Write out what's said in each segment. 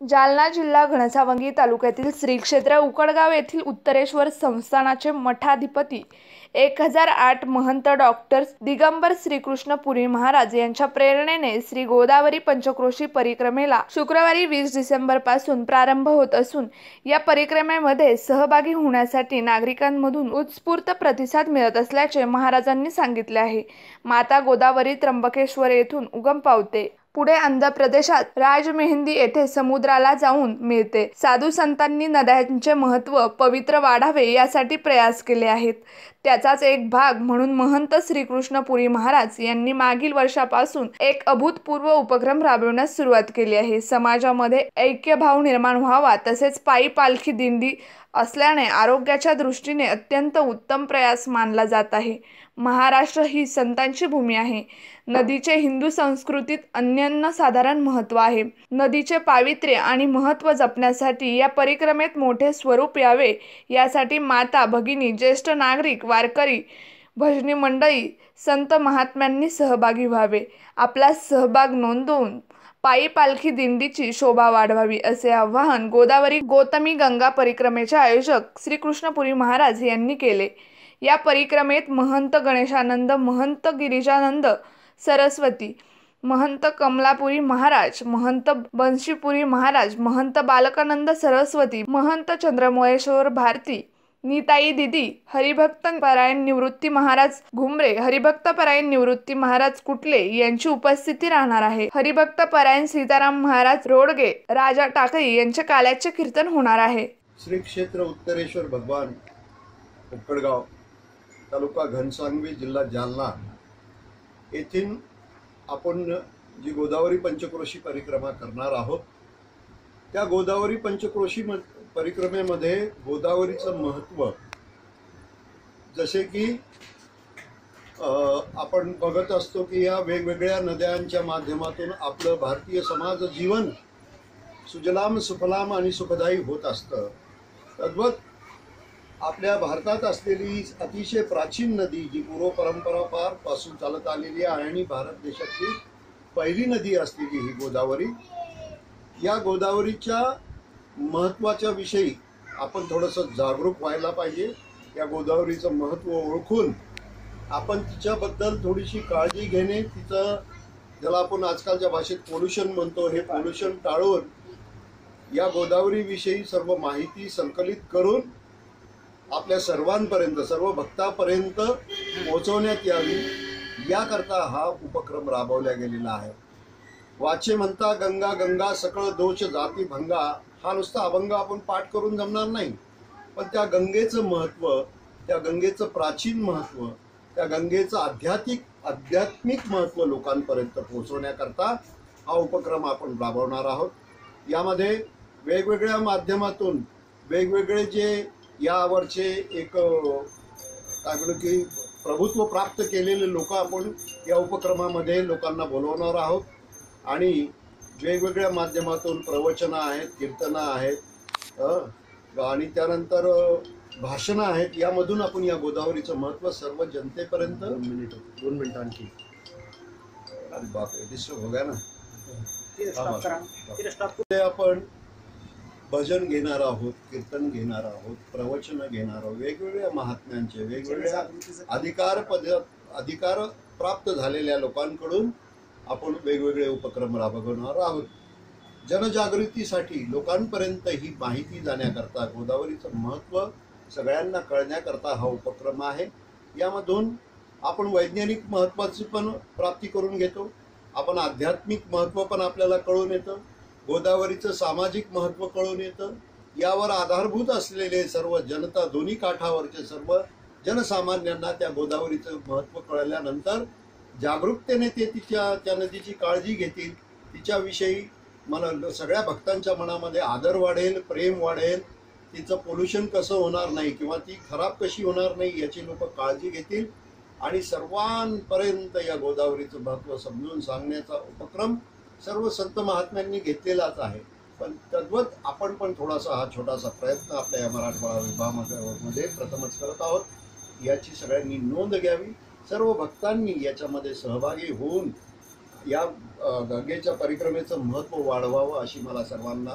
जालना जिल्हा घनसावंगी तालुक्यातील श्री क्षेत्र उकडगाव येथील उत्तरेश्वर संस्थानाचे मठाधिपती एक हजार आठ महंत डॉक्टर दिगंबर श्रीकृष्ण पुरी महाराज यांच्या प्रेरणेने श्री गोदावरी पंचक्रोशी परिक्रमेला शुक्रवारी वीस डिसेंबरपासून प्रारंभ होत असून या परिक्रमेमध्ये सहभागी होण्यासाठी नागरिकांमधून उत्स्फूर्त प्रतिसाद मिळत असल्याचे महाराजांनी सांगितले आहे. माता गोदावरी त्र्यंबकेश्वर येथून उगम पावते. पुढे आंध्र प्रदेशात राजमेहंदी येथे समुद्राला जाऊन मिळते. साधू संतांनी नद्यांचे महत्त्व पवित्र वाढावे यासाठी प्रयास केले आहेत. त्याचाच एक भाग म्हणून महंत श्रीकृष्णपुरी महाराज यांनी मागील वर्षापासून एक अभूतपूर्व उपक्रम राबविण्यास सुरुवात केली आहे. समाजामध्ये ऐक्यभाव निर्माण व्हावा तसेच पायी पालखी दिंडी असल्याने आरोग्याच्या दृष्टीने अत्यंत उत्तम प्रयास मानला जात आहे. महाराष्ट्र ही संतांची भूमी आहे. नदीचे हिंदू संस्कृतीत अन्यन्न साधारण महत्त्व आहे. नदीचे पावित्र्य आणि महत्त्व जपण्यासाठी या परिक्रमेत मोठे स्वरूप यावे यासाठी माता भगिनी ज्येष्ठ नागरिक वारकरी भजनी मंडळी संत महात्म्यांनी सहभागी व्हावे. आपला सहभाग नोंदवून पायी पालखी दिंडीची शोभा वाढवावी असे आवाहन गोदावरी गौतमी गंगा परिक्रमेचे आयोजक श्रीकृष्णपुरी महाराज यांनी केले. या परिक्रमेत महंत गणेशानंद महंत गिरिजानंद सरस्वती महंत कमलापुरी महाराज महंत बंशीपुरी महाराज महंत बालकानंद सरस्वती महंत चंद्रमोळेश्वर भारती नीताई दिदी हरिभक्त परायण निवृत्ती महाराज घुमरे हरिभक्त परायण निवृत्ती महाराज कुटले यांची उपस्थिती राहणार आहे. हरिभक्त परायण सीताराम महाराज रोडगे राजा टाकळी यांच्या काल्याचे कीर्तन होणार आहे. श्री क्षेत्र उत्तरेश्वर भगवान उक्कडगाव तालुका घनसांगवी जिल्हा जालना. येथील आपण जी गोदावरी पंचक्रोशी परिक्रमा करणार आहोत त्या गोदावरी पंचक्रोशी परिक्रमेमध्ये गोदावरीचं महत्त्व. जसे की आपण बघत असतो की या वेगवेगळ्या नद्यांच्या माध्यमातून आपलं भारतीय समाज जीवन सुजलाम सुफलाम आणि सुखदायी होत असतं. तद्वत आपल्या भारतात असलेली अतिशय प्राचीन नदी जी पूर्व परंपरा पारपासून चालत आलेली आहे आणि भारत देशातली पहिली नदी असलेली ही गोदावरी या गोदावरीच्या महत्त्वाच्या विषयी आपण थोडंसं जागरूक व्हायला पाहिजे. या गोदावरीचं महत्त्व ओळखून आपण तिच्याबद्दल थोडीशी काळजी घेणे तिचं ज्याला आपण आजकालच्या भाषेत पोल्युशन म्हणतो हे पोल्युशन टाळून या गोदावरीविषयी सर्व माहिती संकलित करून आपल्या सर्वांपर्यंत सर्व भक्तापर्यंत पोहोचवण्यात यावी. याकरता हा उपक्रम राबवला गेलेला आहे. वाचे म्हणता गंगा गंगा सकळ दोष जाती भंगा. हा नुसता अभंग आपण पाठ करून जमणार नाही. पण त्या गंगेचं महत्त्व त्या गंगेचं प्राचीन महत्त्व त्या गंगेचं आध्यात्मिक आध्यात्मिक महत्त्व लोकांपर्यंत पोहोचवण्याकरता हा उपक्रम आपण राबवणार आहोत. यामध्ये वेगवेगळ्या माध्यमातून वेगवेगळे जे यावरचे एक काय म्हणू की प्रभुत्व प्राप्त केलेले लोक आपण या उपक्रमामध्ये लोकांना बोलवणार आहोत. आणि वेगवेगळ्या माध्यमातून प्रवचनं आहेत कीर्तनं आहेत अ, आणि त्यानंतर भाषणं आहेत यामधून आपण या गोदावरीचं महत्त्व सर्व जनतेपर्यंत दोन मिनिट दोन मिनिट आणखी. बापरे डिस्टर्ब हो गया ना? ते आपण भजन घेणार आहोत कीर्तन घेणार आहोत प्रवचन घेणार आहोत वेगवेगळ्या महात्म्यांचे वेगवेगळ्या अधिकार पद अधिकार प्राप्त झालेल्या लोकांकडून आपण वेगवेगळे उपक्रम राबवणार आहोत. जनजागृतीसाठी लोकांपर्यंत ही माहिती जाण्याकरता गोदावरीचं महत्त्व सगळ्यांना कळण्याकरता हा उपक्रम आहे. यामधून आपण वैज्ञानिक महत्त्वाची पण प्राप्ती करून घेतो. आपण आध्यात्मिक महत्त्व पण आपल्याला कळून येतं. गोदावरीचं सामाजिक महत्त्व कळून येतं. यावर आधारभूत असलेले सर्व जनता दोन्ही काठावरचे सर्व जनसामान्यांना त्या गोदावरीचं महत्त्व कळल्यानंतर जागरूकतेने ते तिच्या त्या नदीची काळजी घेतील. तिच्याविषयी मला सगळ्या भक्तांच्या मनामध्ये आदर वाढेल प्रेम वाढेल. तिचं पोल्युशन कसं होणार नाही किंवा ती खराब कशी होणार नाही याची लोक काळजी घेतील. आणि सर्वांपर्यंत या गोदावरीचं महत्त्व समजून सांगण्याचा उपक्रम सर्व संत महात्म्यांनी घेतलेलाच आहे. पण तद्वत आपण पण थोडासा हा छोटासा प्रयत्न आपल्या या मराठवाडा विभागामध्ये प्रथमच करत आहोत. याची सगळ्यांनी नोंद घ्यावी. सर्व भक्तांनी याच्यामध्ये सहभागी होऊन या गंगेच्या परिक्रमेचं महत्त्व वाढवावं अशी मला सर्वांना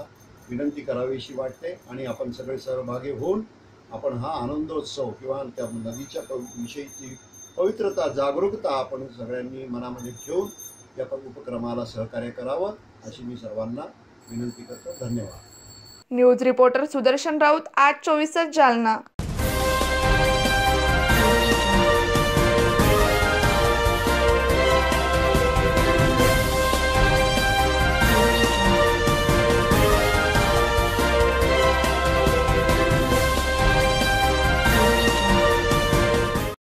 विनंती करावीशी वाटते आणि आपण सगळे सहभागी होऊन आपण हा आनंदोत्सव किंवा त्या नदीच्या विषयीची पवित्रता जागरूकता आपण सगळ्यांनी मनामध्ये ठेवून या उपक्रमाला सहकार्य करावं अशी मी सर्वांना विनंती करतो. धन्यवाद. न्यूज रिपोर्टर सुदर्शन राऊत आज चोवीस जालना.